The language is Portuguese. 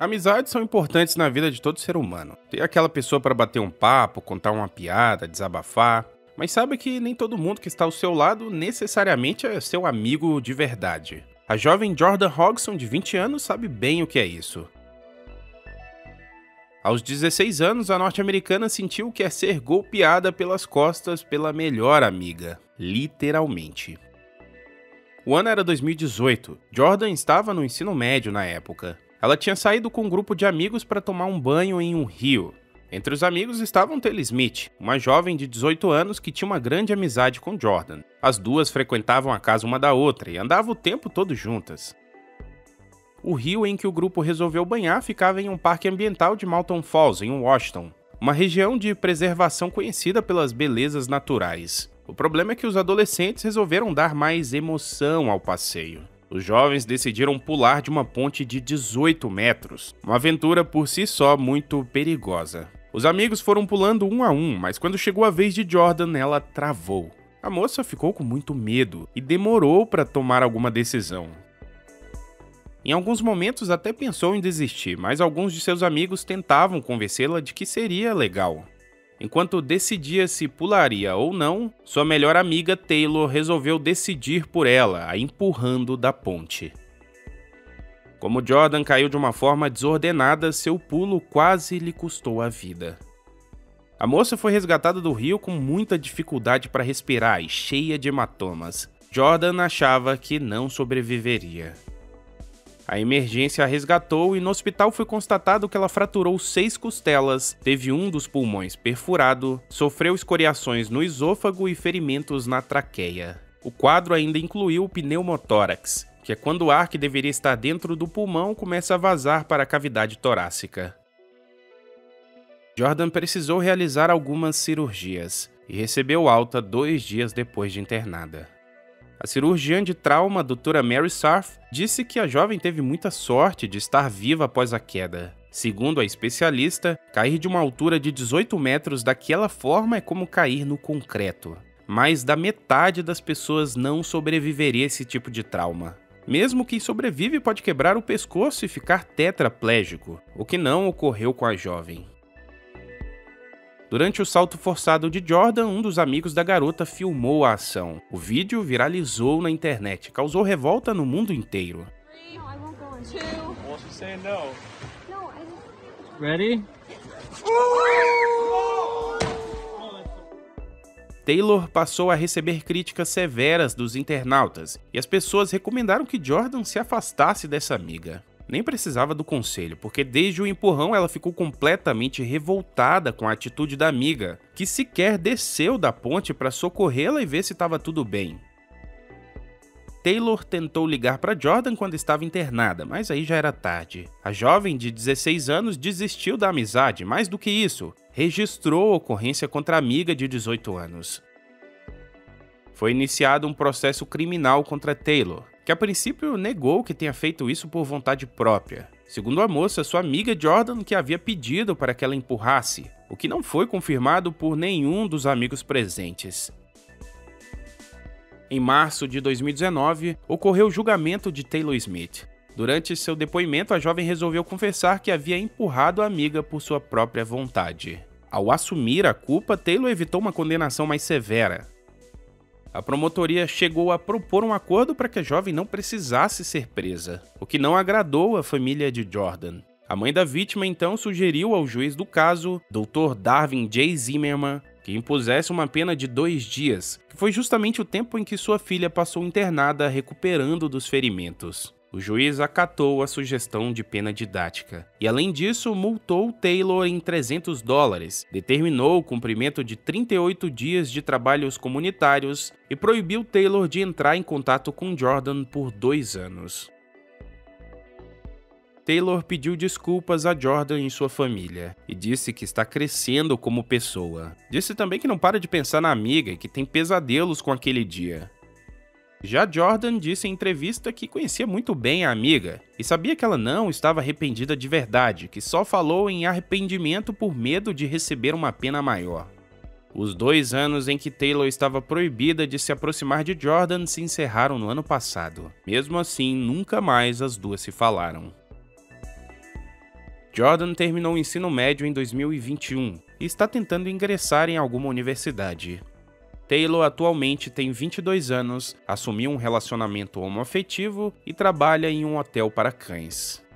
Amizades são importantes na vida de todo ser humano. Ter aquela pessoa para bater um papo, contar uma piada, desabafar. Mas saiba que nem todo mundo que está ao seu lado necessariamente é seu amigo de verdade. A jovem Jordan Hodgson, de 20 anos, sabe bem o que é isso. Aos 16 anos, a norte-americana sentiu que é ser golpeada pelas costas pela melhor amiga, literalmente. O ano era 2018. Jordan estava no ensino médio na época. Ela tinha saído com um grupo de amigos para tomar um banho em um rio. Entre os amigos estavam Taylor Smith, uma jovem de 18 anos que tinha uma grande amizade com Jordan. As duas frequentavam a casa uma da outra e andavam o tempo todo juntas. O rio em que o grupo resolveu banhar ficava em um parque ambiental de Mountain Falls, em Washington, uma região de preservação conhecida pelas belezas naturais. O problema é que os adolescentes resolveram dar mais emoção ao passeio. Os jovens decidiram pular de uma ponte de 18 metros, uma aventura por si só muito perigosa. Os amigos foram pulando um a um, mas quando chegou a vez de Jordan, ela travou. A moça ficou com muito medo e demorou para tomar alguma decisão. Em alguns momentos até pensou em desistir, mas alguns de seus amigos tentavam convencê-la de que seria legal. Enquanto decidia se pularia ou não, sua melhor amiga Taylor resolveu decidir por ela, a empurrando da ponte. Como Jordan caiu de uma forma desordenada, seu pulo quase lhe custou a vida. A moça foi resgatada do rio com muita dificuldade para respirar e cheia de hematomas. Jordan achava que não sobreviveria. A emergência a resgatou e no hospital foi constatado que ela fraturou seis costelas, teve um dos pulmões perfurado, sofreu escoriações no esôfago e ferimentos na traqueia. O quadro ainda incluiu o pneumotórax, que é quando o ar que deveria estar dentro do pulmão começa a vazar para a cavidade torácica. Jordan precisou realizar algumas cirurgias e recebeu alta dois dias depois de internada. A cirurgiã de trauma, doutora Mary Sarf, disse que a jovem teve muita sorte de estar viva após a queda. Segundo a especialista, cair de uma altura de 18 metros daquela forma é como cair no concreto. Mais da metade das pessoas não sobreviveria a esse tipo de trauma. Mesmo quem sobrevive pode quebrar o pescoço e ficar tetraplégico, o que não ocorreu com a jovem. Durante o salto forçado de Jordan, um dos amigos da garota filmou a ação. O vídeo viralizou na internet, causou revolta no mundo inteiro. Ready? Taylor passou a receber críticas severas dos internautas e as pessoas recomendaram que Jordan se afastasse dessa amiga nem precisava do conselho, porque desde o empurrão ela ficou completamente revoltada com a atitude da amiga, que sequer desceu da ponte para socorrê-la e ver se estava tudo bem. Taylor tentou ligar para Jordan quando estava internada, mas aí já era tarde. A jovem de 16 anos desistiu da amizade, mais do que isso, registrou ocorrência contra a amiga de 18 anos. Foi iniciado um processo criminal contra Taylor, que a princípio negou que tenha feito isso por vontade própria. Segundo a moça, sua amiga Jordan que havia pedido para que ela empurrasse, o que não foi confirmado por nenhum dos amigos presentes. Em março de 2019, ocorreu o julgamento de Taylor Smith. Durante seu depoimento, a jovem resolveu confessar que havia empurrado a amiga por sua própria vontade. Ao assumir a culpa, Taylor evitou uma condenação mais severa, a promotoria chegou a propor um acordo para que a jovem não precisasse ser presa, o que não agradou a família de Jordan. A mãe da vítima então sugeriu ao juiz do caso, Dr. Darwin J. Zimmerman, que impusesse uma pena de dois dias, que foi justamente o tempo em que sua filha passou internada recuperando dos ferimentos. O juiz acatou a sugestão de pena didática e, além disso, multou Taylor em 300 dólares, determinou o cumprimento de 38 dias de trabalhos comunitários e proibiu Taylor de entrar em contato com Jordan por dois anos. Taylor pediu desculpas a Jordan e sua família e disse que está crescendo como pessoa. Disse também que não para de pensar na amiga e que tem pesadelos com aquele dia. Já Jordan disse em entrevista que conhecia muito bem a amiga e sabia que ela não estava arrependida de verdade, que só falou em arrependimento por medo de receber uma pena maior. Os dois anos em que Taylor estava proibida de se aproximar de Jordan se encerraram no ano passado. Mesmo assim, nunca mais as duas se falaram. Jordan terminou o ensino médio em 2021 e está tentando ingressar em alguma universidade. Taylor atualmente tem 22 anos, assumiu um relacionamento homoafetivo e trabalha em um hotel para cães.